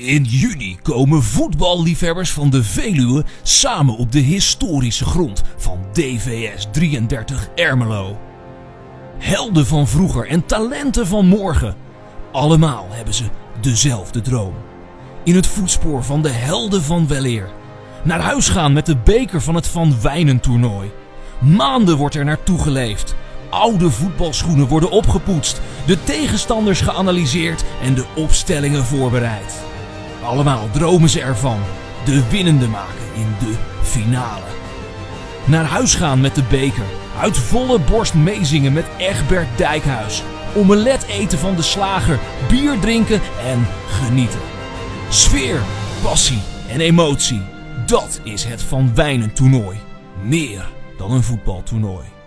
In juni komen voetballiefhebbers van de Veluwe samen op de historische grond van DVS 33 Ermelo. Helden van vroeger en talenten van morgen. Allemaal hebben ze dezelfde droom. In het voetspoor van de helden van weleer. Naar huis gaan met de beker van het Van Wijnen toernooi. Maanden wordt er naartoe geleefd. Oude voetbalschoenen worden opgepoetst, de tegenstanders geanalyseerd en de opstellingen voorbereid. Allemaal dromen ze ervan de winnende maken in de finale. Naar huis gaan met de beker, uit volle borst meezingen met Egbert Dijkhuis. Omelet eten van de slager, bier drinken en genieten. Sfeer, passie en emotie, dat is het Van Wijnen toernooi. Meer dan een voetbaltoernooi.